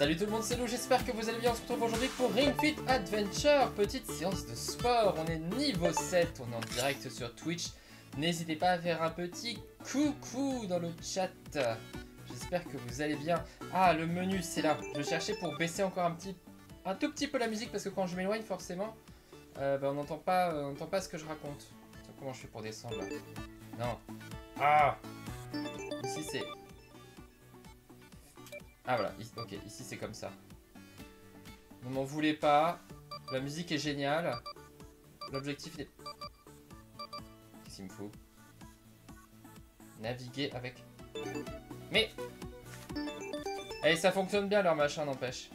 Salut tout le monde, c'est Lou, j'espère que vous allez bien. On se retrouve aujourd'hui pour Ring Fit Adventure, petite séance de sport. On est niveau 7, on est en direct sur Twitch. N'hésitez pas à faire un petit coucou dans le chat. J'espère que vous allez bien. Ah, le menu, c'est là. Je cherchais pour baisser encore un petit, un tout petit peu la musique parce que quand je m'éloigne, forcément, euh, bah, on n'entend pas, on n'entend pas ce que je raconte. Comment je fais pour descendre là? Non. Ah Ici, c'est ah voilà, ok, ici c'est comme ça. Ne m'en voulez pas. La musique est géniale. L'objectif est... Qu'est-ce qu'il me fout Naviguer avec... Mais Eh, ça fonctionne bien leur machin, n'empêche.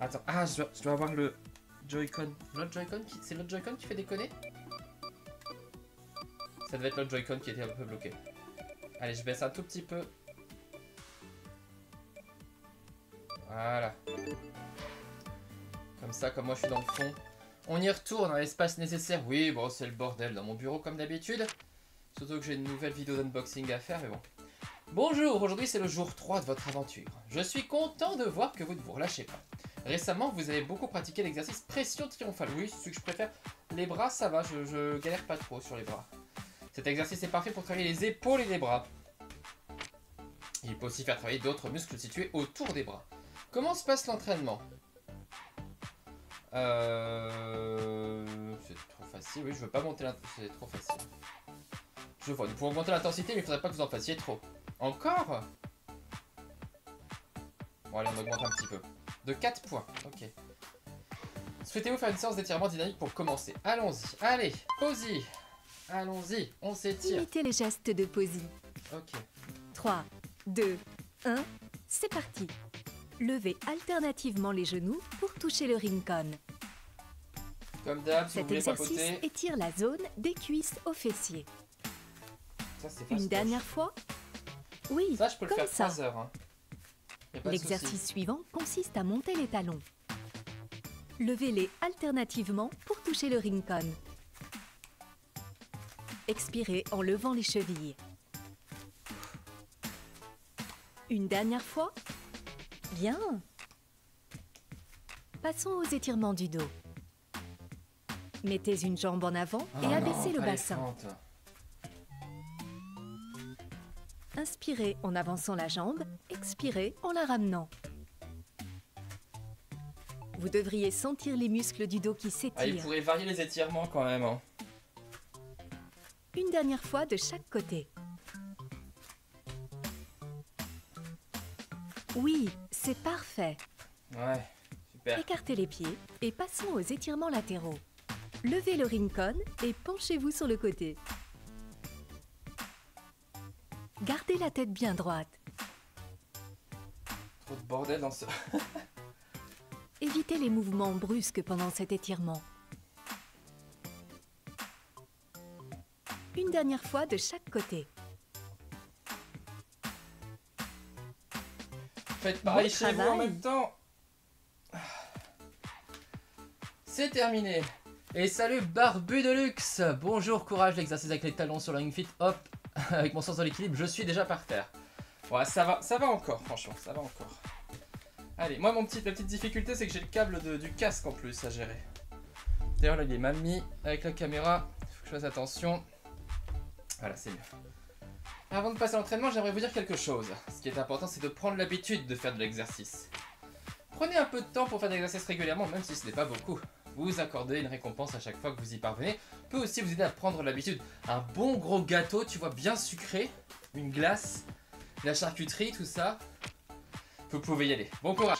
Attends, ah, je dois, je dois avoir le Joy-Con. L'autre Joy-Con. C'est l'autre Joy-Con qui fait déconner? Ça devait être le Joy-Con qui était un peu bloqué. Allez, je baisse un tout petit peu. Voilà. Comme ça, comme moi je suis dans le fond. On y retourne dans l'espace nécessaire. Oui, bon, c'est le bordel dans mon bureau comme d'habitude. Surtout que j'ai une nouvelle vidéo d'unboxing à faire, mais bon. Bonjour, aujourd'hui c'est le jour 3 de votre aventure. Je suis content de voir que vous ne vous relâchez pas. Récemment, vous avez beaucoup pratiqué l'exercice pression triomphale. Oui, c'est ce que je préfère. Les bras, ça va, je, je galère pas trop sur les bras. Cet exercice est parfait pour travailler les épaules et les bras. Il peut aussi faire travailler d'autres muscles situés autour des bras. Comment se passe l'entraînement? Euh... C'est trop facile, oui, je veux pas monter l'intensité, c'est trop facile. Je vois, nous pouvons augmenter l'intensité, mais il faudrait pas que vous en fassiez trop. Encore? Bon, allez, on augmente un petit peu. De 4 points, ok. Souhaitez-vous faire une séance d'étirement dynamique pour commencer? Allons-y. Allez, posez Allons-y, on s'étire. Imitez les gestes de Posy. Ok. 3, 2, 1, c'est parti. Levez alternativement les genoux pour toucher le rincon. Comme d'hab, si vous Cet voulez exercice papoter. étire la zone des cuisses aux fessiers. Ça, c'est Une dernière fois Oui, Ça, je peux le comme faire ça. 3 heures. Hein. L'exercice suivant consiste à monter les talons. Levez-les alternativement pour toucher le rincon. Expirez en levant les chevilles. Une dernière fois Bien Passons aux étirements du dos. Mettez une jambe en avant et Oh abaissez non, le bassin. Inspirez en avançant la jambe, expirez en la ramenant. Vous devriez sentir les muscles du dos qui Ah, il s'étirent. pourrait varier les étirements quand même. Hein. Une dernière fois de chaque côté. Oui, c'est parfait. Ouais, super. Écartez les pieds et passons aux étirements latéraux. Levez le rincon et penchez-vous sur le côté. Gardez la tête bien droite. Trop de bordel dans ce. Évitez les mouvements brusques pendant cet étirement. Une dernière fois de chaque côté. Faites pareil Bon chez vous en même temps. C'est terminé. Et salut Barbu de luxe Bonjour, courage, l'exercice avec les talons sur le ring fit. Hop, avec mon sens de l'équilibre, je suis déjà par terre. Ouais, ça va, ça va encore, franchement, ça va encore. Allez, moi, mon petit, la petite difficulté, c'est que j'ai le câble de- du casque en plus à gérer. D'ailleurs, là, il est mal mis avec la caméra. Il faut que je fasse attention. Voilà, c'est mieux. Avant de passer à l'entraînement, j'aimerais vous dire quelque chose. Ce qui est important, c'est de prendre l'habitude de faire de l'exercice. Prenez un peu de temps pour faire de l'exercice régulièrement, même si ce n'est pas beaucoup. Vous accorder une récompense à chaque fois que vous y parvenez peut aussi vous aider à prendre l'habitude. Un bon gros gâteau, tu vois, bien sucré, une glace, la charcuterie, tout ça. Vous pouvez y aller. Bon courage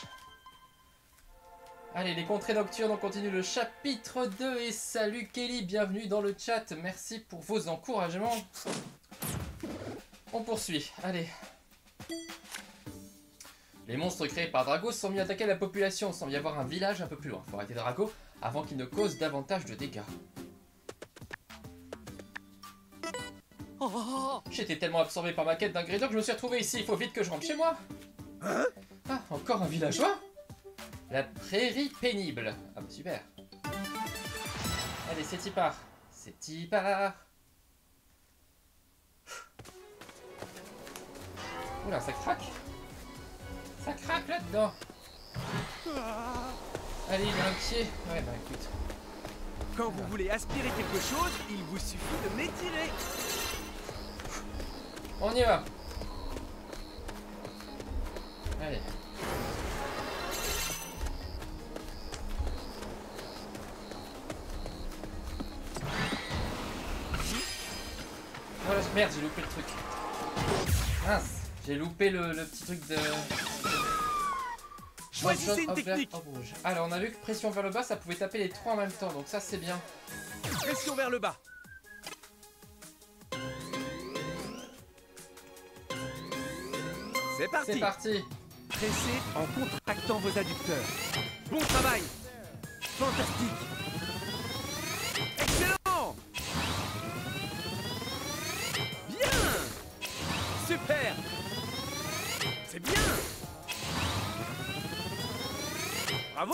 Allez, les contrées nocturnes, on continue le chapitre 2 et salut Kelly, bienvenue dans le chat, merci pour vos encouragements. On poursuit, allez. Les monstres créés par Drago sont mis à attaquer la population, semble y avoir un village un peu plus loin. Faut arrêter Drago avant qu'il ne cause davantage de dégâts. J'étais tellement absorbé par ma quête d'ingrédients que je me suis retrouvé ici. Il faut vite que je rentre chez moi. Ah, encore un villageois? La prairie pénible. Ah bah super. Allez, c'est y part. C'est y part. Oula, ça craque. Ça craque là-dedans. Allez, il y a un pied. Ouais, bah écoute. Quand vous voulez aspirer quelque chose, il vous suffit de m'étirer. On y va. Allez. Merde, j'ai loupé le truc. Mince, j'ai loupé le, le petit truc de... Choisissez une technique. Alors, on a vu que pression vers le bas, ça pouvait taper les trois en même temps, donc ça c'est bien. Pression vers le bas. C'est parti. C'est parti. Pressez en contractant vos adducteurs. Bon travail. Fantastique. Bravo.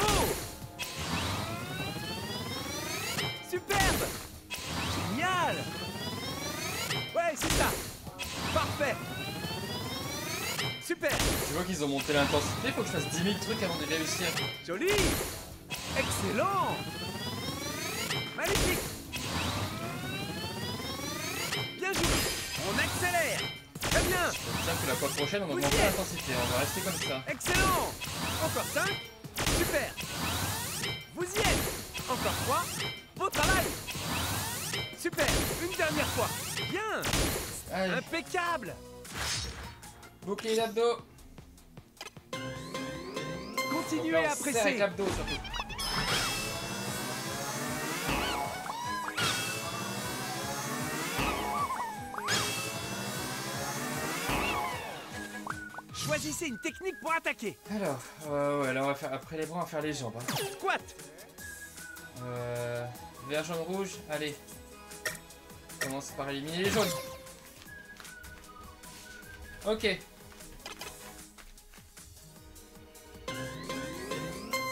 Superbe. Génial. Ouais, c'est ça. Parfait. Super. Tu vois qu'ils ont monté l'intensité, faut que je fasse 10 000 trucs avant de réussir. Joli Excellent Magnifique Bien joué On accélère Très bien J'espère que la fois prochaine on augmente l'intensité, on va rester comme ça. Excellent Encore 5 Super Vous y êtes. Encore 3 Beau travail. Super. Une dernière fois. Bien. Allez, Impeccable. Bouclier d'abdos. Continuez à presser avec l'abdos surtout. Choisissez une technique pour attaquer Alors, euh, ouais, là on va faire, après les bras on va faire les jambes. hein. Squat Euh, vert, jaune, rouge, allez. On commence par éliminer les jaunes. Ok,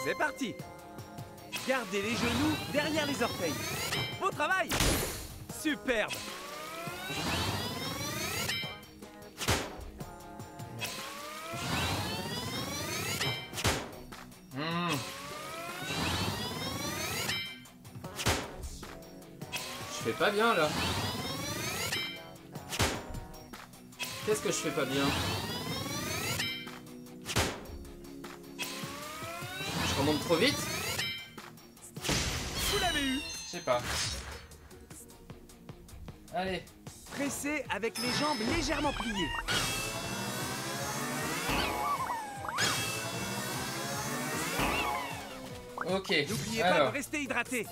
C'est parti Gardez les genoux derrière les orteils. Beau travail Superbe pas bien là. Qu'est-ce que je fais pas bien Je remonte trop vite Vous l'avez eu Je sais pas. Allez, Pressez avec les jambes légèrement pliées. ok. N'oubliez pas de rester hydraté.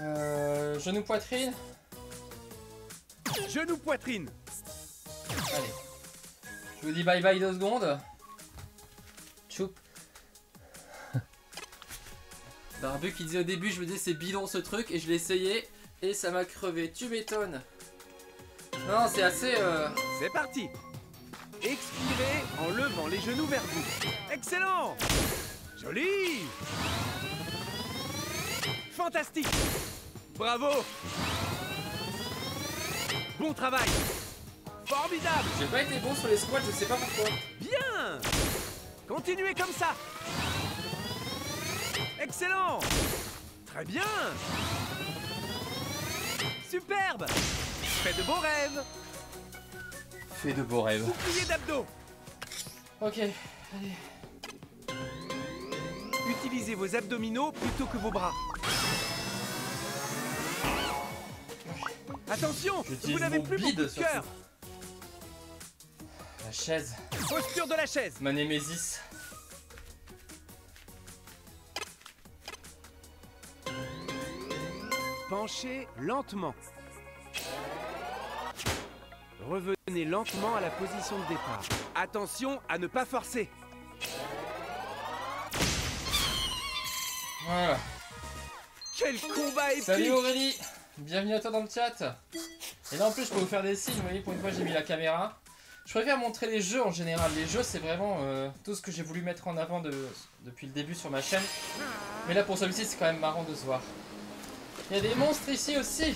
Euh, genou poitrine. Genou poitrine. Allez. Je vous dis bye bye deux secondes. Tchoup. Barbu qui disait au début, je me disais c'est bidon ce truc et je l'ai essayé et ça m'a crevé. Tu m'étonnes. Non, c'est assez. euh, C'est parti. Expirez en levant les genoux vers vous. Excellent Joli Fantastique Bravo. Bon travail. Formidable. J'ai pas été bon sur les squats, je sais pas pourquoi. Bien. Continuez comme ça. Excellent. Très bien. Superbe. Faites de beaux rêves. Fais de beaux rêves. Bouclier d'abdos. Ok. Utilisez vos abdominaux plutôt que vos bras. Attention Vous n'avez plus beaucoup de cœur La chaise. Posture de la chaise Ma némésis. Penchez lentement. Revenez lentement à la position de départ. Attention à ne pas forcer. Voilà. Quel combat épique Salut Aurélie Bienvenue à toi dans le chat Et là en plus je peux vous faire des signes, vous voyez pour une fois j'ai mis la caméra. Je préfère montrer les jeux en général, les jeux c'est vraiment euh, tout ce que j'ai voulu mettre en avant de- depuis le début sur ma chaîne. Mais là pour celui-ci c'est quand même marrant de se voir. Il y a des monstres ici aussi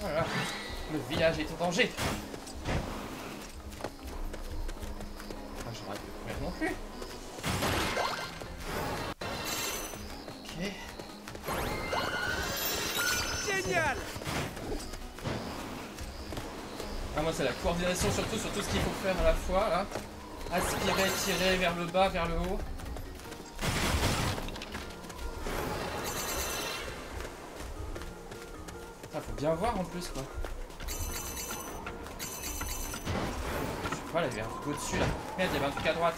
Voilà. Le village est en danger plus. Coordination surtout sur tout ce qu'il faut faire à la fois là. Aspirer, tirer vers le bas, vers le haut. Ah, faut bien voir en plus quoi. Je sais pas, il y avait un truc au-dessus là. Merde, il y avait un truc à droite.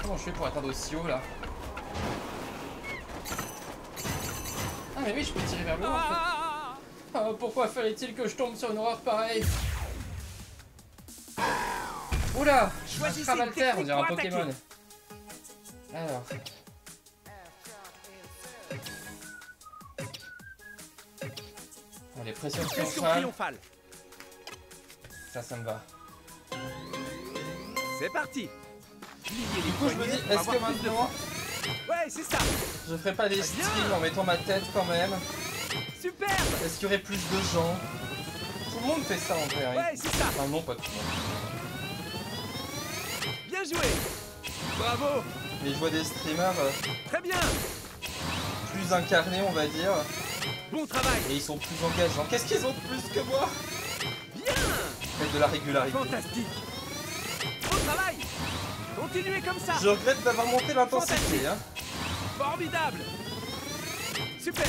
Comment je fais pour atteindre aussi haut là Ah, mais oui, je peux tirer vers le haut en fait. Ah, pourquoi fallait-il que je tombe sur une horreur pareille Oula Choisissez Un Travalter, on dirait un. Pokémon. Alors. Allez, pression triomphale. Ça, ça me va. C'est parti Du coup, je me dis, est-ce que maintenant. Ouais, c'est ça je ferais pas des streams en mettant ma tête quand même Superbe Est-ce qu'il y aurait plus de gens Tout le monde fait ça en vrai. hein. Ouais, c'est ça Enfin, non, pas tout le monde. Bien joué Bravo Mais je vois des streamers euh, Très bien plus incarnés, on va dire, Bon travail et ils sont plus engageants. Qu'est-ce qu'ils ont de plus que moi? Bien Faites de la régularité. Fantastique Bon travail Continuez comme ça Je regrette d'avoir monté l'intensité. Hein. Formidable Super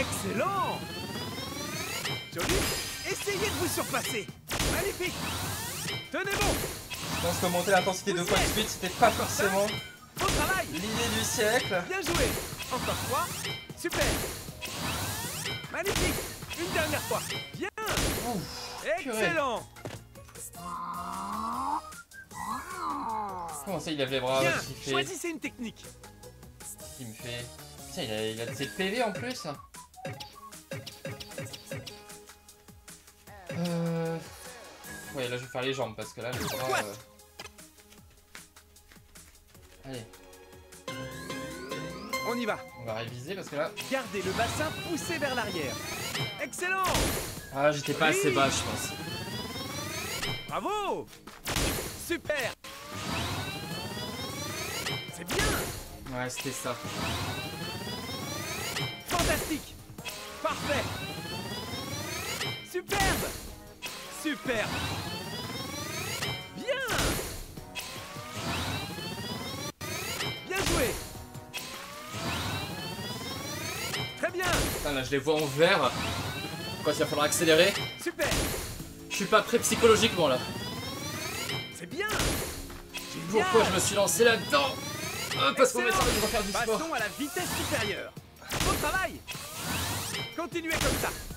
Excellent. Joli Essayez de vous surpasser. Magnifique. Tenez bon. Je pense que monter l'intensité deux fois de suite, c'était pas forcément l'idée du siècle. Bien joué. Encore trois. Super. Magnifique. Une dernière fois. Bien. Ouf. Excellent. Comment ça, il lève les bras Bien. il, fait... Choisissez une technique. Il me fait. Tiens, il a, il a de ses PV en plus. Euh. Ouais, là je vais faire les jambes parce que là le bras. Euh, Allez, On y va on va réviser parce que là. Gardez le bassin poussé vers l'arrière Excellent Ah, j'étais pas Oui. assez bas, je pense. Bravo Super C'est bien Ouais, c'était ça. Fantastique Parfait Superbe Superbe Bien Bien joué Très bien Putain, là je les vois en vert. Quoi, il va falloir accélérer? Super Je suis pas prêt psychologiquement là. C'est bien Pourquoi je me suis lancé là-dedans? Ah, Parce qu'on va refaire du sport. Passons à la vitesse supérieure. Bon travail Continuez comme ça.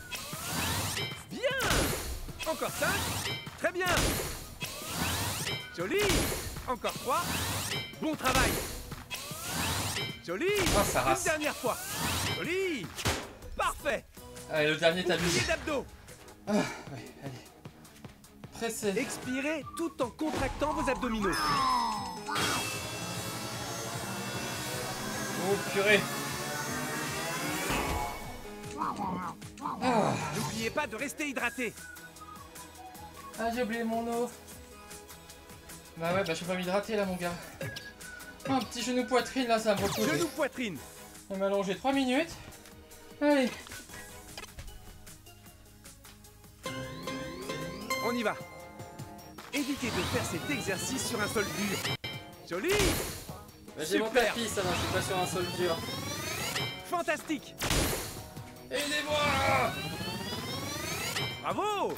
Encore 5. Très bien Joli Encore 3. Bon travail Joli Ah, ça Une dernière fois. Joli Parfait Allez, le dernier Plié t'abuses. d'abdos. Ouais, allez. Pressé. Expirez tout en contractant vos abdominaux. Oh purée. Ah, N'oubliez pas de rester hydraté. Ah, j'ai oublié mon eau. Bah ouais, bah je suis pas m'hydrater là mon gars. Un petit genou poitrine là, ça va me reposer. Genou poitrine. On va allonger 3 minutes. Allez. On y va. Évitez de faire cet exercice sur un sol dur. Joli Bah, j'ai mon tapis, ça va, je suis pas sur un sol dur. Fantastique Aidez-moi Bravo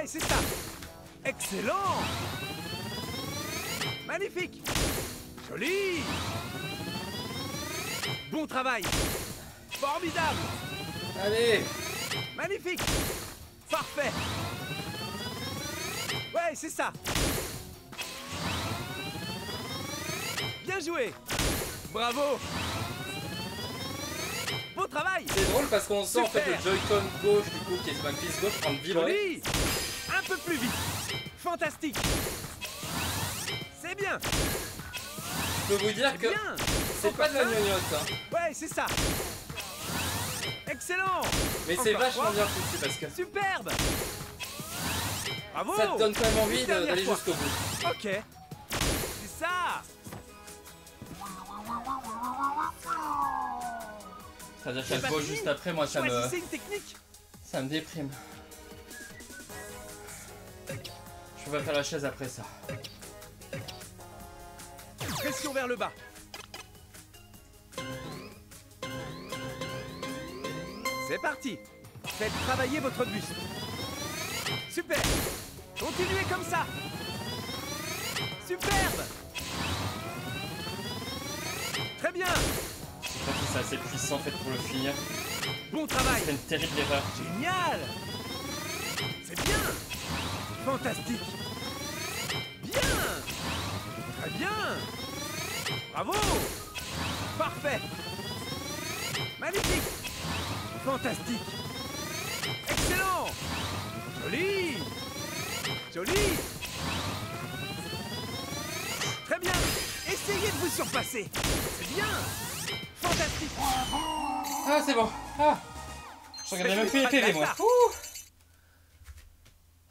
Ouais, c'est ça. Excellent. Magnifique. Joli. Bon travail. Formidable. Allez. Magnifique. Parfait. Ouais, c'est ça. Bien joué. Bravo. Beau travail. C'est drôle parce qu'on sent en fait le. Joy-Con gauche du coup qui est ma cuisse gauche en train de vibrer. Joli peu plus vite. Fantastique. C'est bien. Je peux vous dire que c'est pas de la gnognotte, hein. Ouais, c'est ça. Excellent. Mais c'est vachement bien foutu parce que Superbe. Bravo. Ça te donne quand même envie d'aller jusqu'au bout. Ok. C'est ça. C'est-à-dire C'est qu'elle juste après, moi ça me, ça me déprime. Je vais faire la chaise après ça. Pression vers le bas. C'est parti Faites travailler votre buste. Super Continuez comme ça Superbe Très bien Je pas si c'est assez puissant fait pour le finir. Bon travail C'est une terrible erreur. Génial C'est bien Fantastique. Bien. Très bien. Bravo. Parfait. Magnifique. Fantastique. Excellent. Joli. Joli. Très bien. Essayez de vous surpasser. C'est bien. Fantastique. Ah, c'est bon. Ah. Je regardais même plus les PV, moi. Ouh.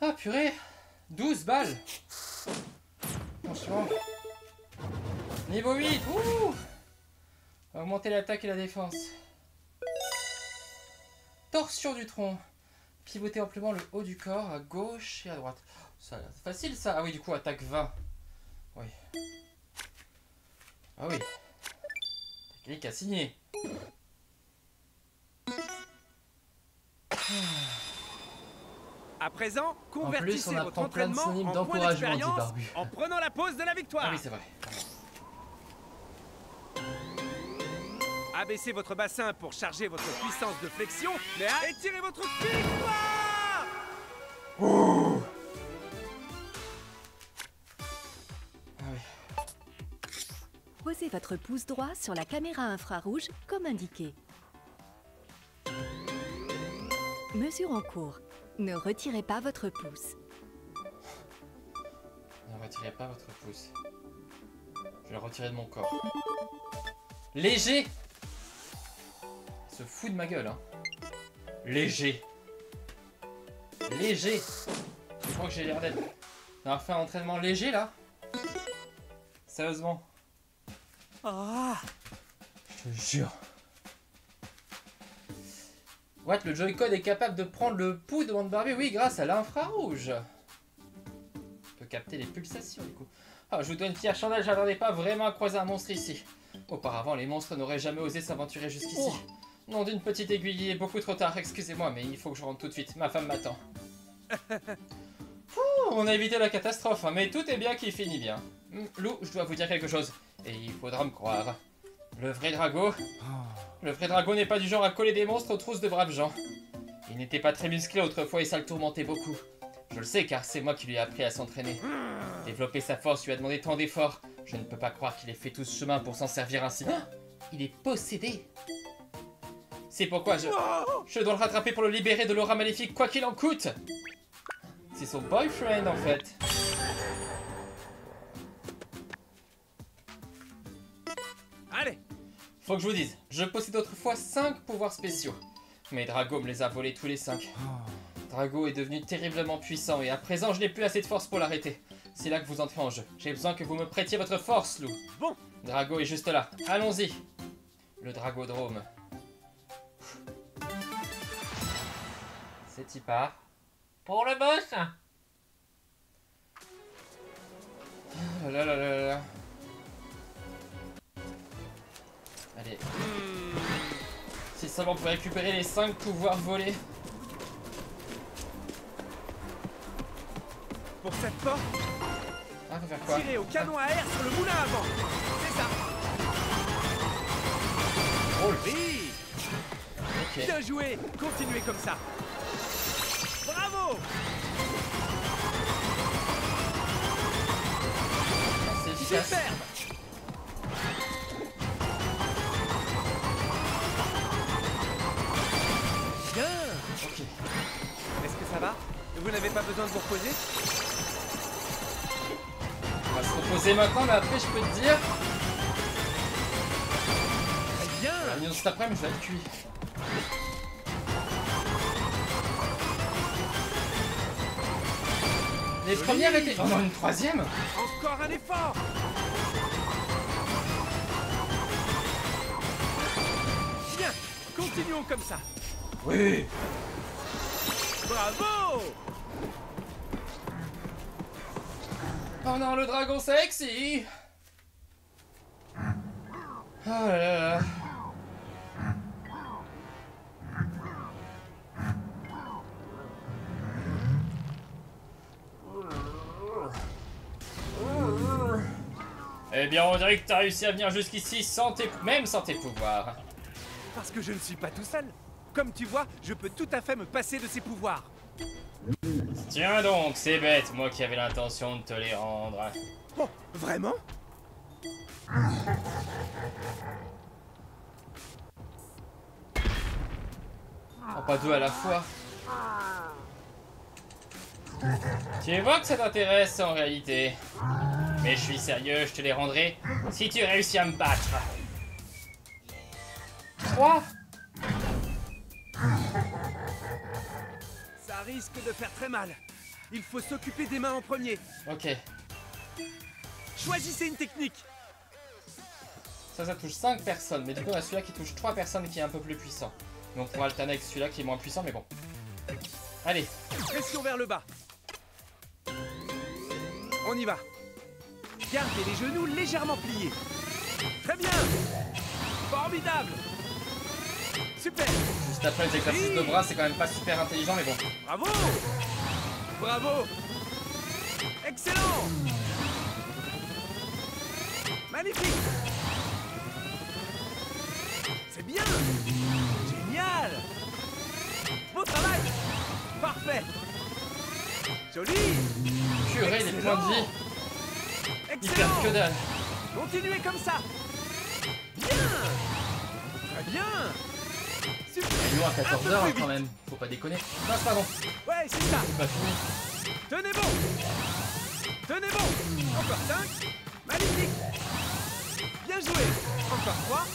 Ah, purée 12 balles Franchement. Niveau 8 Ouh On Augmenter l'attaque et la défense. Torsion du tronc. Pivoter amplement le haut du corps à gauche et à droite. Ça l'air facile ça. Ah oui, du coup, attaque 20. Oui. Ah oui. Technique à signer. À présent, convertissez on votre entraînement en dit d'expérience en prenant la pause de la victoire. Ah oui, c'est vrai. Abaissez votre bassin pour charger votre puissance de flexion, mais à- étirez votre victoire Ah oui. Posez votre pouce droit sur la caméra infrarouge comme indiqué. Mesure en cours. Ne retirez pas votre pouce. Ne retirez pas votre pouce. Je vais le retirer de mon corps. Léger Il se fout de ma gueule, hein. Léger. Léger. Je crois que j'ai l'air d'être... d'avoir fait un entraînement léger, là Sérieusement. Ah Je te jure. What, le Joy-Con est capable de prendre le pouls de Wanda Barbie Oui, grâce à l'infrarouge. Il peut capter les pulsations, du coup. Ah, je vous dois une pierre chandelle, j'attendais pas vraiment à croiser un monstre ici. Auparavant, les monstres n'auraient jamais osé s'aventurer jusqu'ici. Non, d'une petite aiguille, beaucoup trop tard, excusez-moi, mais il faut que je rentre tout de suite, ma femme m'attend. On a évité la catastrophe, hein, mais tout est bien qui finit bien. Lou, je dois vous dire quelque chose, et il faudra me croire. Le vrai Drago Le vrai Drago n'est pas du genre à coller des monstres aux trousses de braves gens. Il n'était pas très musclé autrefois et ça le tourmentait beaucoup. Je le sais car c'est moi qui lui ai appris à s'entraîner. Développer sa force lui a demandé tant d'efforts. Je ne peux pas croire qu'il ait fait tout ce chemin pour s'en servir ainsi. Ah Il est possédé C'est pourquoi je... Je dois le rattraper pour le libérer de l'aura maléfique quoi qu'il en coûte C'est son boyfriend en fait. Faut que je vous dise, je possède autrefois 5 pouvoirs spéciaux. Mais Drago me les a volés tous les 5. Drago est devenu terriblement puissant et à présent je n'ai plus assez de force pour l'arrêter. C'est là que vous entrez en jeu. J'ai besoin que vous me prêtiez votre force, Lou. Bon Drago est juste là. Allons-y. Le Dragodrome. C'est y part. Pour le boss Ah là là là là. Allez. Si seulement on pouvait récupérer les 5 pouvoirs volés. Pour cette porte, Ah, faut faire quoi tirez au canon à air sur le moulin avant C'est ça Drôle. Oui Ok. Bien joué Continuez comme ça Bravo C'est efficace. Superbe Vous n'avez pas besoin de vous reposer On va se reposer maintenant, mais après je peux te dire. Très bien. La mise cet après-midi, je vais être cuit. Les premières étaient... Oh non, une troisième Encore un effort. Bien Continuons comme ça. Oui. Bravo Oh non, le dragon sexy Oh là là là Eh bien, on dirait que t'as réussi à venir jusqu'ici sans tes... même sans tes pouvoirs. Parce que je ne suis pas tout seul. Comme tu vois, je peux tout à fait me passer de ces pouvoirs. Tiens donc, c'est bête, moi qui avais l'intention de te les rendre. Oh, vraiment? Oh, pas deux à la fois. Tu vois que ça t'intéresse en réalité. Mais je suis sérieux, je te les rendrai si tu réussis à me battre. 3 Ça risque de faire très mal. Il faut s'occuper des mains en premier. Ok. Choisissez une technique. Ça, ça touche 5 personnes. Mais du coup, on a celui-là qui touche 3 personnes qui est un peu plus puissant. Donc on pourra alterner avec celui-là qui est moins puissant, mais bon. Allez, Pression vers le bas. On y va. Gardez les genoux légèrement pliés. Très bien. Formidable. Super. juste après les exercices de bras, c'est quand même pas super intelligent, mais bon. Bravo. Bravo. Excellent. Magnifique. C'est bien. Génial. Beau travail. Parfait. Joli. Purée, les points de vie, Excellent. que dalle. Continuez comme ça Bien Très bien Nous à Un peu 14h plus hein, vite. quand même, faut pas déconner. Non, c'est pas bon, Ouais, c'est ça. Pas fini. Tenez bon. Tenez bon. Encore 5 Magnifique. Bien joué. Encore 3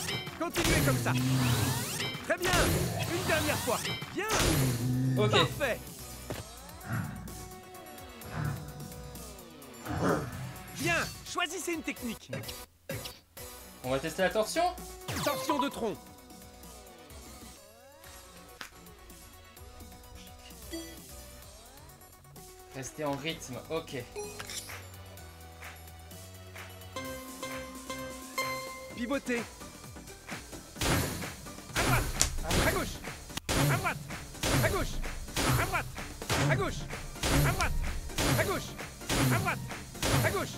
Continuez comme ça. Très bien. Une dernière fois. Bien. Ok, Parfait. Bien. Choisissez une technique. On va tester la torsion. Torsion de tronc Rester en rythme, ok. Pivoter. À droite, à gauche, à droite, à gauche, à droite, à gauche, à droite, à gauche, à droite, à gauche.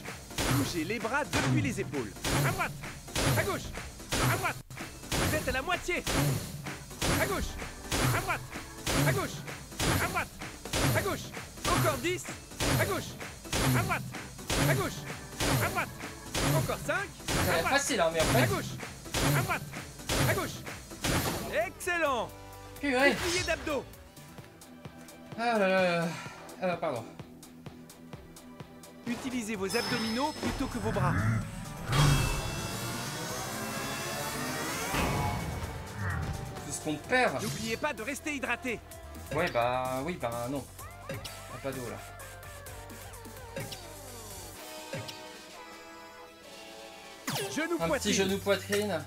Bougez les bras depuis les épaules. À droite, à gauche, à droite. Vous êtes à la moitié. À gauche, à droite, à gauche, à droite, à gauche. Encore 10. À gauche, à droite, à gauche, à droite. Encore 5. Ça a l'air facile, hein, mais À gauche À droite À gauche Excellent Purée d'abdos Ah là là. Ah bah, pardon. Utilisez vos abdominaux plutôt que vos bras. Tout ce qu'on perd N'oubliez pas de rester hydraté. Ouais, bah oui, bah non. Pas d'eau là. Genou Un poitrine. petit genou poitrine.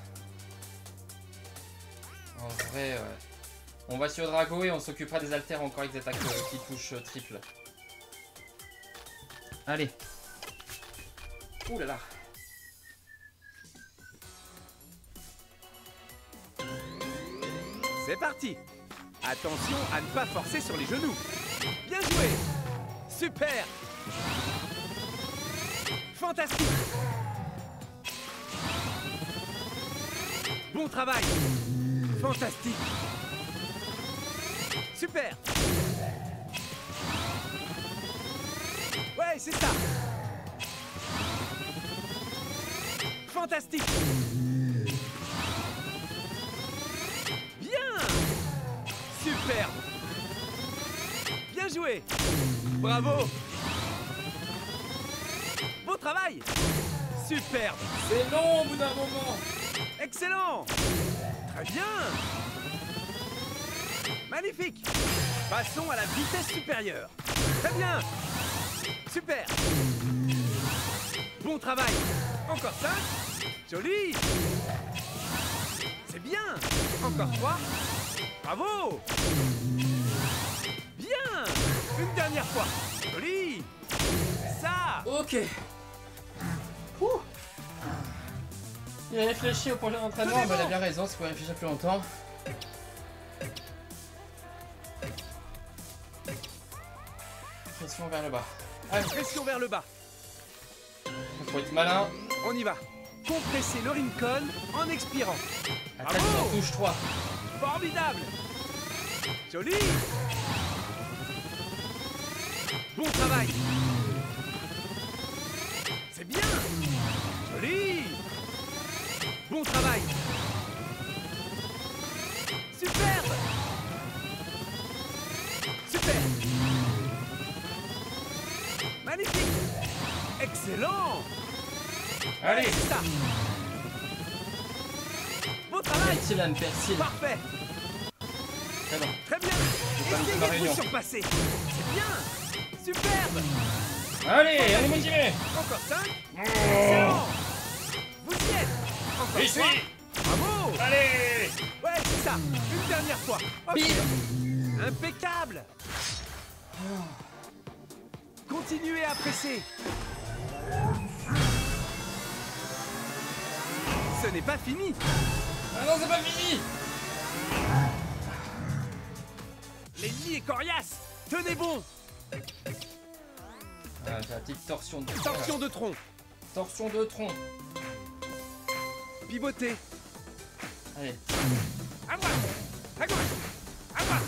En vrai, ouais. On va sur Drago et on s'occupera des haltères encore avec des attaques euh, qui touchent euh, triple. Allez. Ouh là là. C'est parti Attention à ne pas forcer sur les genoux. Bien joué. Super. Fantastique. Bon travail. Fantastique. Super. Ouais, c'est ça. Fantastique. Bien. Superbe joué. Bravo. Beau travail. Superbe. C'est long au bout d'un moment. Excellent. Très bien. Magnifique. Passons à la vitesse supérieure. Très bien. Super. Bon travail. Encore 5 Joli. C'est bien. Encore 3 Bravo dernière fois Joli Ça Ok. Ouh. Il a réfléchi au projet d'entraînement, mais il a bien raison, c'est pour réfléchir plus longtemps. Pression vers le bas. Allez, Pression vers le bas. faut être malin. On y va. Compresser le Rincon en expirant. Attaque touche 3. Formidable Joli Bon travail. C'est bien. Joli. Bon travail. Superbe. Super. Magnifique. Excellent. Allez, C'est ça. Bon travail. Persil. Parfait. Très bon. Très bien. Essayez de vous surpasser. C'est bien Superbe. Allez, on est motivé. Encore 5 Excellent Vous y êtes. Encore. Bravo. Allez. Ouais, c'est ça. Une dernière fois. Ok. Bim. Impeccable. Continuez à presser. Ce n'est pas fini. Ah non, c'est pas fini. L'ennemi est coriace. Tenez bon Ah, j'ai la petite torsion de Torsion de tronc. Torsion de tronc. Pivotez Allez. À droite. À gauche. À droite.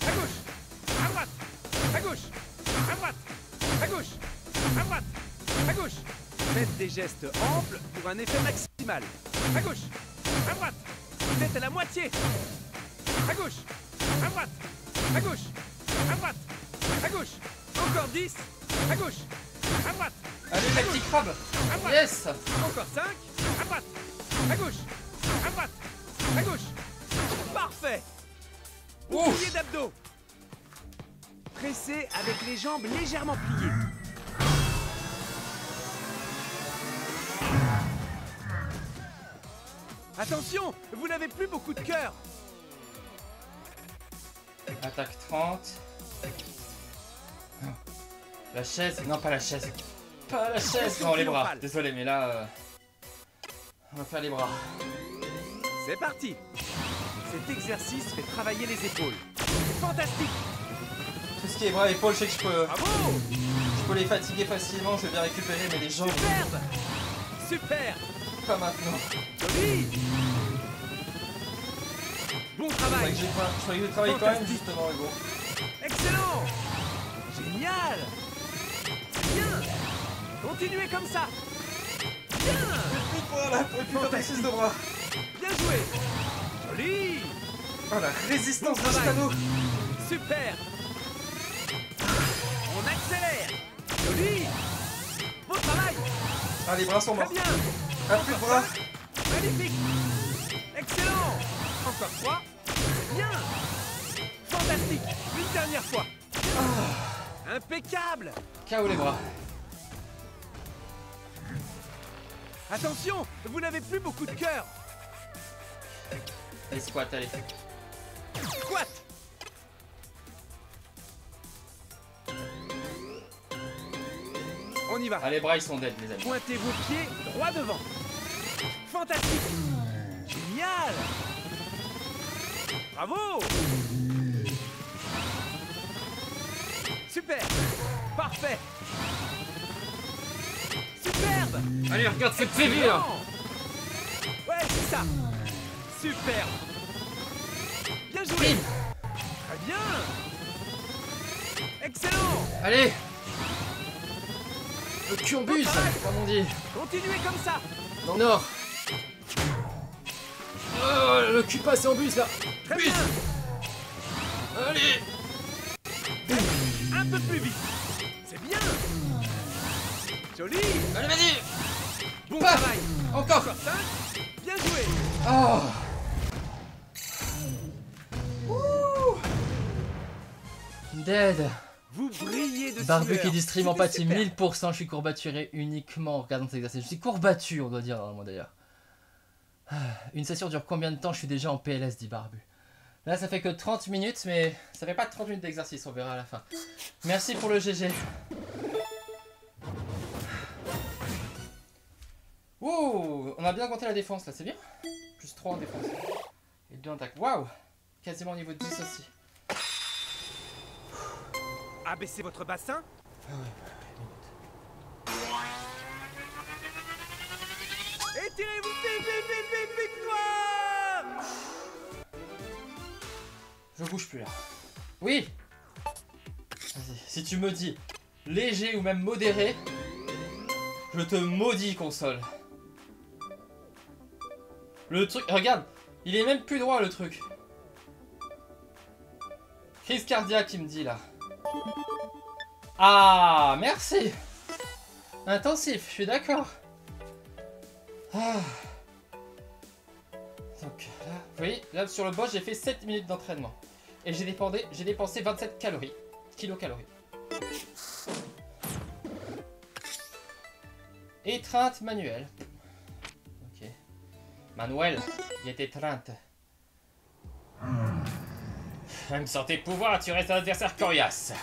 À gauche. À droite. À gauche. À droite. À gauche. À droite. À gauche. Faites des gestes amples pour un effet maximal. À gauche. À droite. Vous êtes à la moitié. À gauche. À droite. À gauche. À droite gauche Encore 10 À gauche À droite Allez, la petite crabe. À droite Yes encore 5. À droite. À gauche. À droite. À gauche. Parfait. Bouclier d'abdos. Pressez avec les jambes légèrement pliées. Attention, vous n'avez plus beaucoup de cœur. Attaque 30. La chaise Non, pas la chaise. Pas la chaise Non, les bras. Désolé, mais là... euh, On va faire les bras. C'est parti. Cet exercice fait travailler les épaules. Fantastique. Tout ce qui est bras, épaules, je sais que je peux, Bravo. je peux les fatiguer facilement, je vais bien récupérer, mais les jambes, Superbe. Super. pas maintenant. Joli Bon travail je faudrait que je quand même, justement, Hugo. Excellent Génial C'est bien Continuez comme ça. Bien Plus de bras là, pour plus faire d'exercice de bras. Bien joué. Joli. Oh, la résistance Bon de canot. Super. On accélère. Joli. Bon travail. Ah, les bras sont Très morts. bien. Ah, plus de bras. Magnifique. Excellent. Encore trois. Bien. Fantastique. Une dernière fois. Impeccable. KO les bras. Attention Vous n'avez plus beaucoup de cœur Les squats, allez. Squat On y va. Ah, les bras, ils sont dead, les amis. Pointez vos pieds droit devant. Fantastique Génial Bravo Super Parfait Superbe Allez, regarde cette série là. Ouais, c'est ça Superbe Bien joué Bim. Très bien Excellent Allez Le cul en buse, comme on dit. Continuez comme ça Dans le nord. Oh, le cul passé en bus là. Très Bus. bien Allez Un peu plus vite Encore Encore 5 Bien joué Oh Dead Vous brillez de Barbu sueur. qui dit stream C'était empathie super. 1000%, je suis courbaturé uniquement en regardant cet exercice. Je suis courbattu, on doit dire normalement d'ailleurs. Ah, Une session dure combien de temps? Je suis déjà en PLS, dit Barbu. Là, ça fait que 30 minutes, mais ça fait pas 30 minutes d'exercice, on verra à la fin. Merci pour le GG. Wow, on a bien compté la défense là, c'est bien Plus 3 en défense. Et 2 en attaque. Waouh Quasiment au niveau de 10 aussi. Abaissez votre bassin. Étirez-vous vite, vite, vite, vite, victoire Je bouge plus là. Oui Vas-y, si tu me dis léger ou même modéré, je te maudis console. Le truc, regarde, il est même plus droit le truc. Crise cardiaque, il me dit là. Ah, merci Intensif, je suis d'accord. Ah. Donc là, vous voyez, là sur le boss, j'ai fait 7 minutes d'entraînement. Et j'ai j'ai dépensé 27 calories. Kilocalories. Étreinte manuelle. Manuel, il est étreinte. Je me sentais pouvoir, tu restes un adversaire coriace.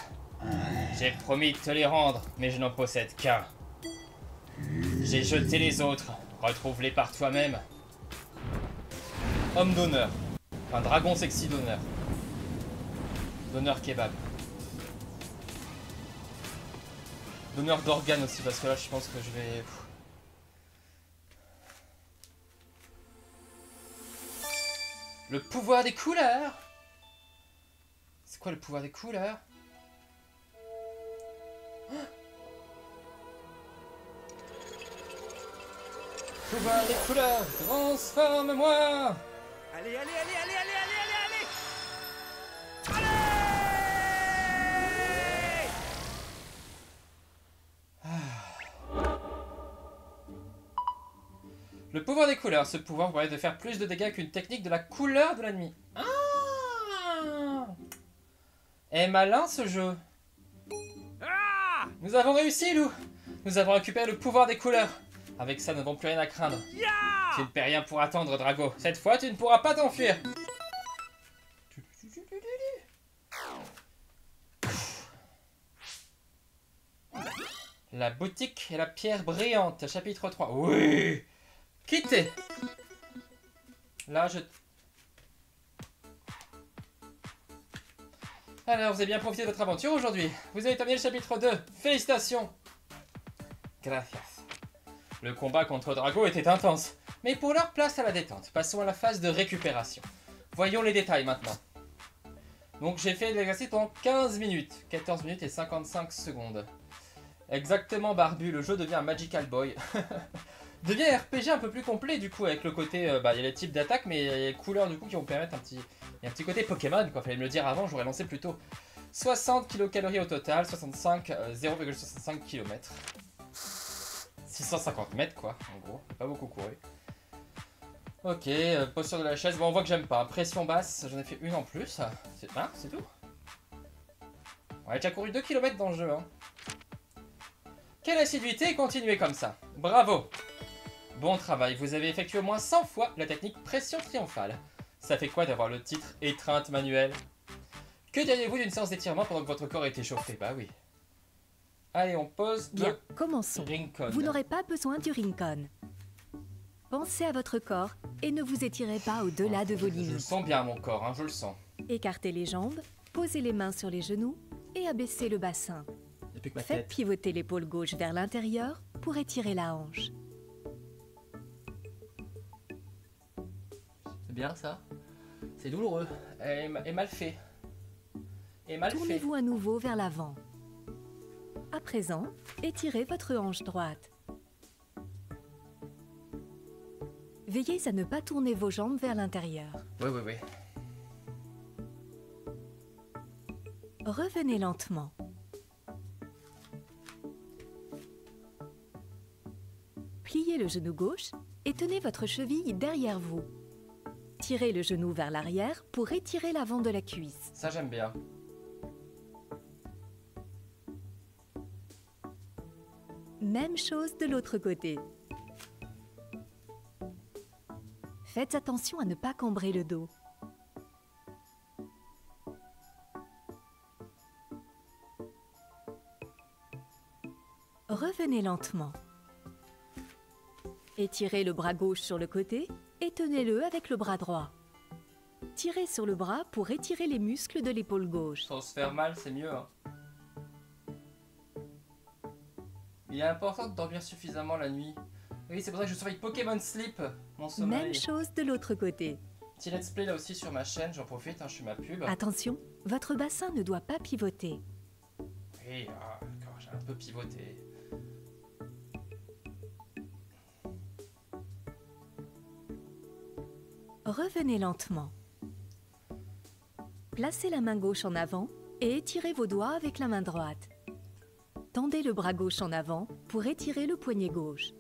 J'ai promis de te les rendre, mais je n'en possède qu'un. J'ai jeté les autres. Retrouve-les par toi-même. Homme d'honneur. Un dragon sexy d'honneur. D'honneur kebab. D'honneur d'organes aussi, parce que là, je pense que je vais... Le pouvoir des couleurs. C'est quoi le pouvoir des couleurs? Pouvoir des couleurs, transforme-moi. Allez, allez, allez, allez, allez, allez, allez, Le pouvoir des couleurs. Ce pouvoir permet de faire plus de dégâts qu'une technique de la couleur de l'ennemi. Ah est malin ce jeu. Nous avons réussi, Lou Nous avons récupéré le pouvoir des couleurs. Avec ça, nous n'avons plus rien à craindre. Tu ne perds rien pour attendre, Drago. Cette fois, tu ne pourras pas t'enfuir. La boutique et la pierre brillante, chapitre 3. Oui Quittez Là, je... Alors, vous avez bien profité de votre aventure aujourd'hui. Vous avez terminé le chapitre 2. Félicitations Gracias. Le combat contre Drago était intense, mais pour leur place à la détente, passons à la phase de récupération. Voyons les détails maintenant. Donc j'ai fait l'exercice pendant 15 minutes, 14 minutes et 55 secondes. Exactement Barbu, le jeu devient un Magical Boy. devient un RPG un peu plus complet du coup avec le côté, euh, bah il y a les types d'attaques mais il y a les couleurs du coup qui vont permettre un petit, y a un petit côté Pokémon quoi, fallait me le dire avant, j'aurais lancé plus tôt. 60 kilocalories au total, 65, euh, 0,65 km. 650 mètres quoi, en gros, pas beaucoup couru. Ok, euh, posture de la chaise, bon on voit que j'aime pas. Pression basse, j'en ai fait une en plus. C'est hein, c'est tout On a déjà couru 2 km dans le jeu. Hein. Quelle assiduité, continuez comme ça. Bravo Bon travail, vous avez effectué au moins 100 fois la technique pression triomphale. Ça fait quoi d'avoir le titre étreinte manuelle Que diriez-vous d'une séance d'étirement pendant que votre corps est échauffé? Bah oui. Allez, on pose Bien, le commençons. Rincon. Vous n'aurez pas besoin du Rincon. Pensez à votre corps et ne vous étirez pas au-delà de vos Je le limites. sens bien mon corps, hein, je le sens. Écartez les jambes, posez les mains sur les genoux et abaissez le bassin. Faites pivoter l'épaule gauche vers l'intérieur pour étirer la hanche. C'est bien ça C'est douloureux. Et, ma- et mal fait. Et mal fait. Tournez-vous à nouveau vers l'avant. À présent, étirez votre hanche droite. Veillez à ne pas tourner vos jambes vers l'intérieur. Oui, oui, oui. Revenez lentement. Pliez le genou gauche et tenez votre cheville derrière vous. Tirez le genou vers l'arrière pour étirer l'avant de la cuisse. Ça, j'aime bien. Même chose de l'autre côté. Faites attention à ne pas cambrer le dos. Revenez lentement. Étirez le bras gauche sur le côté tenez-le avec le bras droit. Tirez sur le bras pour étirer les muscles de l'épaule gauche. Sans se faire mal, c'est mieux. Hein. Il est important de dormir suffisamment la nuit. Oui, c'est pour ça que je surveille Pokémon Sleep, mon sommeil. Même chose de l'autre côté. Petit let's play là aussi sur ma chaîne, j'en profite, hein, je suis ma pub. Attention, votre bassin ne doit pas pivoter. Oui, ah, d'accord, j'ai un peu pivoté. Revenez lentement. Placez la main gauche en avant et étirez vos doigts avec la main droite. Tendez le bras gauche en avant pour étirer le poignet gauche.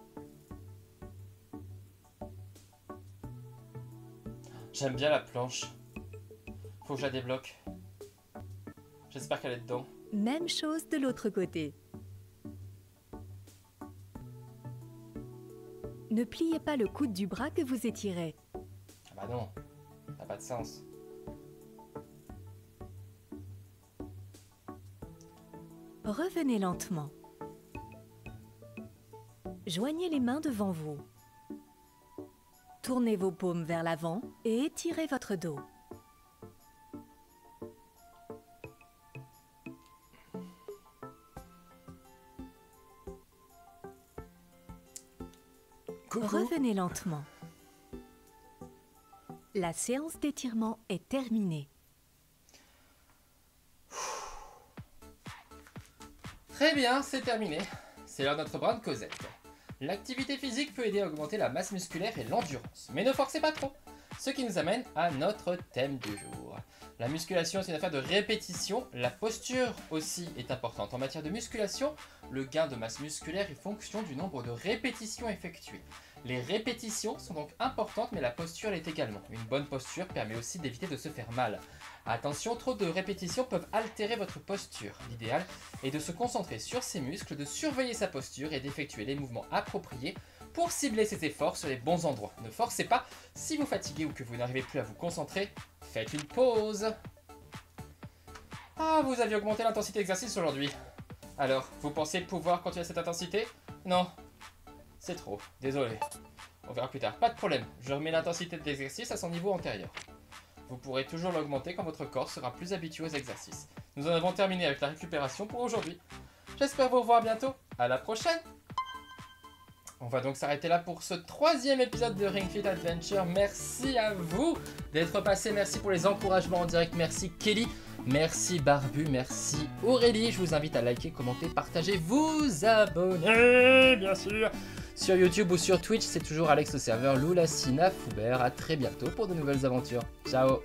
J'aime bien la planche. Faut que je la débloque. J'espère qu'elle est dedans. Même chose de l'autre côté. Ne pliez pas le coude du bras que vous étirez. Ah non, ça n'a pas de sens. Revenez lentement. Joignez les mains devant vous. Tournez vos paumes vers l'avant et étirez votre dos. Revenez lentement. La séance d'étirement est terminée. Très bien, c'est terminé. C'est l'heure de notre bras de Cosette. L'activité physique peut aider à augmenter la masse musculaire et l'endurance, mais ne forcez pas trop. Ce qui nous amène à notre thème du jour. La musculation est une affaire de répétition, la posture aussi est importante. En matière de musculation, le gain de masse musculaire est fonction du nombre de répétitions effectuées. Les répétitions sont donc importantes, mais la posture l'est également. Une bonne posture permet aussi d'éviter de se faire mal. Attention, trop de répétitions peuvent altérer votre posture. L'idéal est de se concentrer sur ses muscles, de surveiller sa posture et d'effectuer les mouvements appropriés pour cibler ses efforts sur les bons endroits. Ne forcez pas, si vous fatiguez ou que vous n'arrivez plus à vous concentrer, faites une pause. Ah, vous aviez augmenté l'intensité d'exercice aujourd'hui. Alors, vous pensez pouvoir continuer cette intensité? Non, c'est trop, désolé. On verra plus tard, pas de problème, je remets l'intensité de l'exercice à son niveau antérieur. Vous pourrez toujours l'augmenter quand votre corps sera plus habitué aux exercices. Nous en avons terminé avec la récupération pour aujourd'hui. J'espère vous revoir bientôt, à la prochaine on va donc s'arrêter là pour ce troisième épisode de Ring Fit Adventure. Merci à vous d'être passé. Merci pour les encouragements en direct. Merci Kelly. Merci Barbu. Merci Aurélie. Je vous invite à liker, commenter, partager, vous abonner, bien sûr. Sur YouTube ou sur Twitch, c'est toujours Alex le serveur Lula Foubert. A très bientôt pour de nouvelles aventures. Ciao